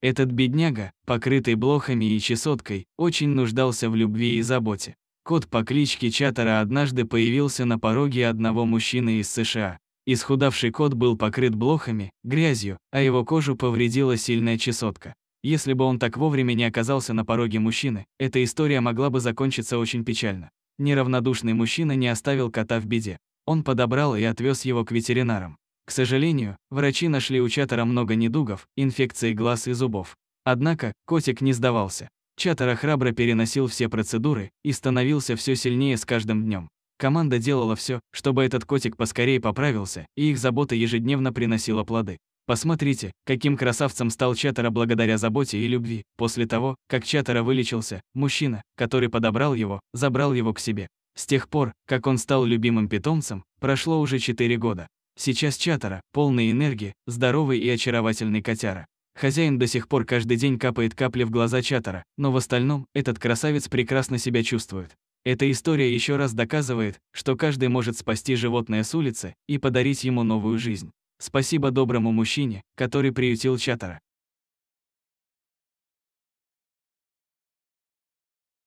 Этот бедняга, покрытый блохами и чесоткой, очень нуждался в любви и заботе. Кот по кличке Чатера однажды появился на пороге одного мужчины из США. Исхудавший кот был покрыт блохами, грязью, а его кожу повредила сильная чесотка. Если бы он так вовремя не оказался на пороге мужчины, эта история могла бы закончиться очень печально. Неравнодушный мужчина не оставил кота в беде. Он подобрал и отвез его к ветеринарам. К сожалению, врачи нашли у Чатера много недугов, инфекции глаз и зубов. Однако, котик не сдавался. Чатера храбро переносил все процедуры и становился все сильнее с каждым днем. Команда делала все, чтобы этот котик поскорее поправился, и их забота ежедневно приносила плоды. Посмотрите, каким красавцем стал Чатера благодаря заботе и любви. После того, как Чатера вылечился, мужчина, который подобрал его, забрал его к себе. С тех пор, как он стал любимым питомцем, прошло уже 4 года. Сейчас Чатара, полный энергии, здоровый и очаровательный котяра. Хозяин до сих пор каждый день капает капли в глаза Чатара, но в остальном этот красавец прекрасно себя чувствует. Эта история еще раз доказывает, что каждый может спасти животное с улицы и подарить ему новую жизнь. Спасибо доброму мужчине, который приютил Чатара.